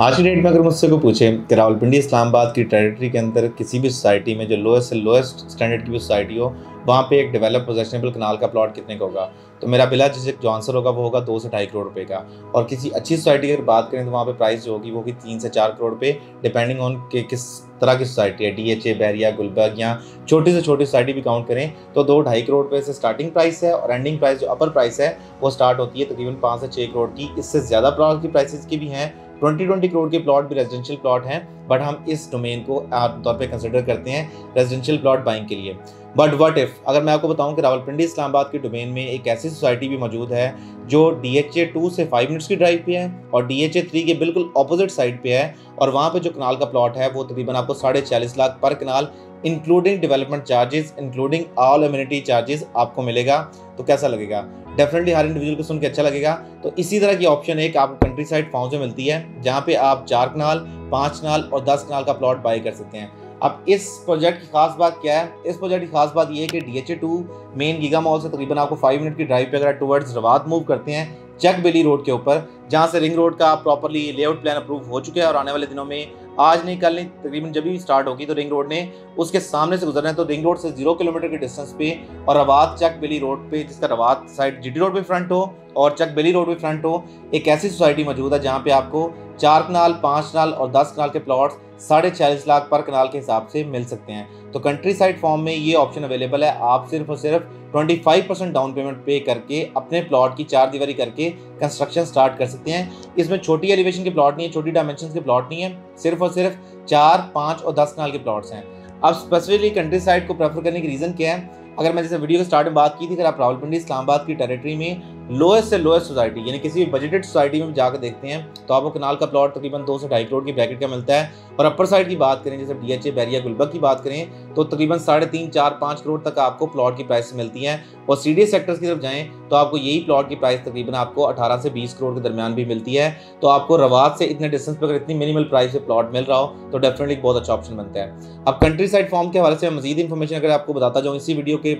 आज की डेट में अगर मुझसे को पूछे कि रावलपिंडी इस्लामाबाद की टेरिटरी के अंदर किसी भी सोसाइटी में जो लोएस्ट से लोएस्ट स्टैंडर्ड की भी सोसाइटी हो, वहाँ पे एक डेवलप पोजेशनेबल कनाल का प्लॉट कितने का होगा? तो मेरा बिला जिसे जो आंसर होगा, वो होगा दो से ढाई करोड़ रुपए का। और किसी अच्छी सोसाइटी की अगर बात करें तो वहाँ पे प्राइस जो होगी वो होगी तीन से चार करोड़ रुपए डिपेंडिंग ऑन के किस तरह की सोसाइटी है। D H A Bahria Gulberg या छोटी से छोटी सोसाइटी भी काउंट करें तो दो ढाई करोड़ रुपए से स्टार्टिंग प्राइस है और एंडिंग प्राइस जो अपर प्राइस है, वो स्टार्ट होती है तकरीबन पाँच से छः करोड़ की। इससे ज़्यादा प्लॉट की प्राइसेस की भी हैं ट्वेंटी ट्वेंटी करोड़ के प्लॉट भी रेजिडेंशियल प्लॉट हैं बट हम इस डोमेन को आमतौर पर कंसिडर करते हैं रेजिडेंशियल प्लॉट बाइंग के लिए। बट वट इफ़ अगर मैं आपको बताऊँ कि रावलपिंडी इस्लामाबाद के डोमेन में एक ऐसी सोसाइटी भी मौजूद है, जो डी एच ए टू से फाइव मिनट्स की ड्राइव पे है और डी एच ए थ्री के बिल्कुल अपोजिट साइड पे है और वहाँ पे जो कनाल का प्लॉट है, वो तकरीबन आपको साढ़े चालीस लाख पर kanal including development charges including all immunity charges आपको मिलेगा। तो कैसा लगेगा? डेफिनेटली हर इंडिविजुअल को सुन के अच्छा लगेगा। तो इसी तरह की ऑप्शन एक आपको कंट्री साइड फार्म में मिलती है, जहाँ पे आप चार कनाल, पाँच कनाल और दस कनाल का प्लॉट बाई कर सकते हैं। अब इस प्रोजेक्ट की खास बात क्या है? इस प्रोजेक्ट की खास बात ये है कि D H two main Giga Mall से तकरीबन आपको फाइव मिनट की ड्राइव पे अगर टूवर्ड्स रवात मूव करते हैं चक बेली रोड के ऊपर, जहाँ से रिंग रोड का प्रॉपरली लेआउट प्लान अप्रूव हो चुका है और आने वाले दिनों में आज नहीं, कल नहीं, तकरीबन जब भी स्टार्ट होगी तो रिंग रोड ने उसके सामने से गुजरना है। तो रिंग रोड से ज़ीरो किलोमीटर के डिस्टेंस पे और रवात चक बेली रोड पे, जिसका रवात साइड जीटी रोड पे फ्रंट हो और चक बेली रोड पे फ्रंट हो, एक ऐसी सोसाइटी मौजूद है जहाँ पे आपको चार कनाल पाँच कनाल और दस कनाल के प्लॉट्स साढ़े चालीस लाख पर कनाल के हिसाब से मिल सकते हैं। तो कंट्री साइड फॉर्म में ये ऑप्शन अवेलेबल है। आप सिर्फ़ और सिर्फ़ 25 परसेंट डाउन पेमेंट पे करके अपने प्लॉट की चार दीवारी करके कंस्ट्रक्शन स्टार्ट कर सकते हैं। इसमें छोटी एलिवेशन के प्लॉट नहीं है, छोटी डायमेंशन के प्लॉट नहीं है। सिर्फ़ और सिर्फ़ चार, पाँच और दस कनाल के प्लॉट्स हैं। अब स्पेसिफिकली कंट्री साइड को प्रेफर करने की रीज़न क्या है? अगर मैं जैसे वीडियो के स्टार्ट में बात की थी, अगर आप रावलपिंडी, इस्लामाबाद की टेरिटरी में लोएस्ट से लोएस्ट सोसाइटी, यानी किसी भी बजटेड सोसाइटी में जाकर देखते हैं तो आपको कनाल का प्लॉट तकरीबन दो से ढाई करोड़ की ब्रैकेट का मिलता है। और अपर साइड की बात करें, जैसे D H A Bahria Gulberg की बात करें तो तकरीबन साढ़े तीन, चार, पाँच करोड़ तक आपको प्लॉट की प्राइस मिलती हैं। और सी डी सेक्टर्स की तरफ़ जाएँ तो आपको यही प्लॉट की प्राइस तकरीबन आपको अठारह से बीस करोड़ के दरमियान भी मिलती है। तो आपको रवात से इतने डिस्टेंस पर अगर इतनी मिनिमल प्राइस से प्लॉट मिल रहा हो तो डेफिनेटली बहुत अच्छा ऑप्शन बनता है। अब कंट्री साइड फॉर्म के हवाले से मजीद इन्फॉर्मेशन अगर आपको बताता जाऊँ, इसी वीडियो के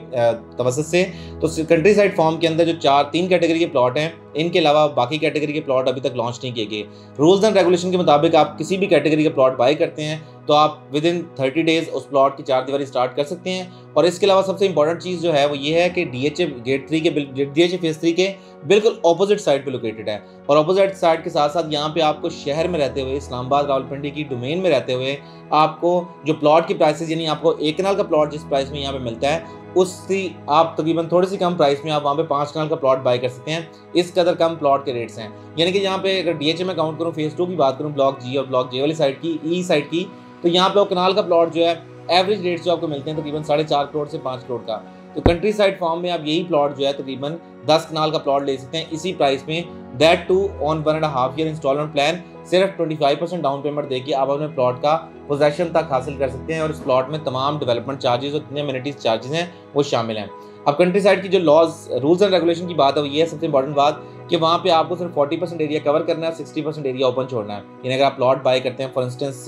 तवसत से तो कंट्री साइड फॉर्म के अंदर जो चार, तीन कैटेगरी के प्लॉट हैं, इनके अलावा बाकी कैटेगरी के प्लॉट अभी तक लॉन्च नहीं किए गए। रूल्स एंड रेगुलेशन के मुताबिक आप किसी भी कैटेगरी का प्लॉट बाय करते हैं तो आप विद इन थर्टी डेज़ उस प्लॉट की चार दीवारी स्टार्ट कर सकते हैं। और इसके अलावा सबसे इंपॉर्टेंट चीज़ जो है वो ये है कि D H A gate three के D H A phase three के बिल्कुल अपोजिट साइड पे लोकेटेड है। और अपोजिट साइड के साथ साथ यहाँ पे आपको शहर में रहते हुए, इस्लामाबाद, रावलपिंडी की डोमेन में रहते हुए आपको जो प्लॉट की प्राइसेस यानी आपको एक कनाल का प्लॉट जिस प्राइस में यहाँ पे मिलता है उसकी आप तकरीबन थोड़ी सी कम प्राइस में आप वहाँ पे पाँच कनाल का प्लॉट बाई कर सकते हैं। इस कदर कम प्लॉट के रेट्स हैं। यानी कि यहाँ पे अगर डी एच ए में काउंट करूँ फ़ेज़ टू की बात करूँ ब्लॉक जी और ब्लॉक जे वाली साइड की ई e साइड की तो यहाँ पे कनाल का प्लॉट जो है एवरेज रेट जो आपको मिलते हैं तकरीबन साढ़े चार करोड़ से पाँच करोड़ का। तो कंट्री साइड फॉर्म में आप यही प्लॉट जो है तकरीबन दस कनाल का प्लॉट ले सकते हैं। इसी प्राइस में that too on one and half year installment plan सिर्फ़ twenty five percent down payment देके आप अपने प्लॉट का पोजेशन तक हासिल कर सकते हैं और इस प्लॉट में तमाम डेवलपमेंट चार्जेस और जितने अम्यूनिटीज चार्जेस हैं, वो शामिल हैं। अब कंट्री साइड की जो लॉज रूल्स एंड रेगुलेशन की बात है वो ये सबसे इंपॉर्टेंट बात कि वहाँ पे आपको सिर्फ़ फोर्टी परसेंट एरिया कवर करना है सिक्सटी परसेंट एरिया ओपन छोड़ना है। यानी अगर आप प्लॉट बाय करते हैं फॉर इंस्टेंस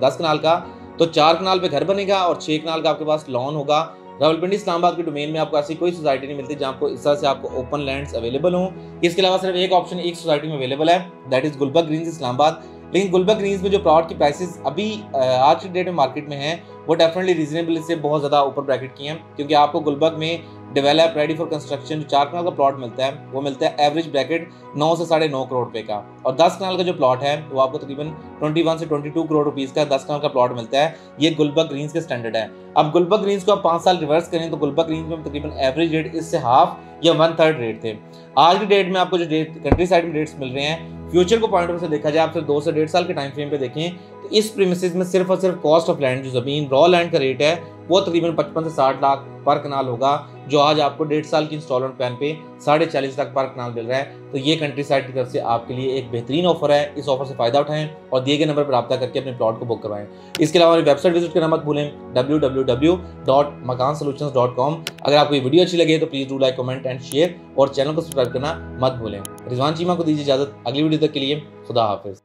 दस कनाल का तो चार कनाल पे घर बनेगा और छः कनाल का आपके पास लॉन होगा। रावलपिंडी, इस्लामाबाद के डोमेन में आपको ऐसी कोई सोसाइटी नहीं मिलती जहाँ आपको इस तरह से आपको ओपन लैंड्स अवेलेबल हो। इसके अलावा सिर्फ़ एक ऑप्शन एक सोसाइटी में अवेलेबल है that is Gulberg Greens Islamabad. लेकिन गुलबर्ग ग्रीन्स में जो प्लॉट की प्राइसेस अभी आज के डेट में मार्केट में है, वो डेफिनेटली रीजनेबल से बहुत ज़्यादा ऊपर ब्रैकेट की हैं, क्योंकि आपको गुलबर्ग में डेवलप रेडी फॉर कंस्ट्रक्शन जो चार कनाल का प्लॉट मिलता है, वो मिलता है एवरेज ब्रैकेट नौ से साढ़े नौ करोड़ रुपए का। और दस कनाल का जो प्लॉट है, वो आपको तकरीबन ट्वेंटी वन से ट्वेंटी टू करोड़ रुपीज़ का दस कनाल का प्लॉट मिलता है, ये गुलबर्ग ग्रीन्स के स्टैंडर्ड है। अब गुलबर्ग ग्रीन्स को आप पाँच साल रिवर्स करें तो गुलबर्ग ग्रीन्स में तकरीबन एवरेज रेट इससे हाफ़ या वन थर्ड रेट थे। आज की डेट में आपको जो डेट कंट्री साइड में रेट्स मिल रहे हैं फ्यूचर को पॉइंट ऑफ़ से देखा जाए, आप सिर्फ़ दो से डेढ़ साल के टाइम फ्रेम पे देखें तो इस प्रीमिसेस में सिर्फ़ और सिर्फ़ कॉस्ट ऑफ़ लैंड जो ज़मीन रॉ लैंड का रेट है, वो तकरीबन पचपन से साठ लाख पर कनाल होगा। जो आज आपको डेढ़ साल की इंस्टॉलमेंट प्लान पे साढ़े चालीस लाख पर कनाल मिल रहा है तो ये कंट्री साइड की तरफ़ से आपके लिए एक बेहतरीन ऑफ़र है। इस ऑफ़र से फ़ायदा उठाएँ और दिए गए नंबर पर रब्ता करके अपने प्लॉट को बुक करवाएँ। इसके अलावा हमारी वेबसाइट विज़िट करना मत भूलें डब्ल्यू अगर आपको ये वीडियो अच्छी लगे तो please do like comment and share और चैनल को सब्सक्राइब करना मत भूलें। रिजवान चीमा को दीजिए इजाज़त, अगली वीडियो तक के लिए खुदा हाफिज़।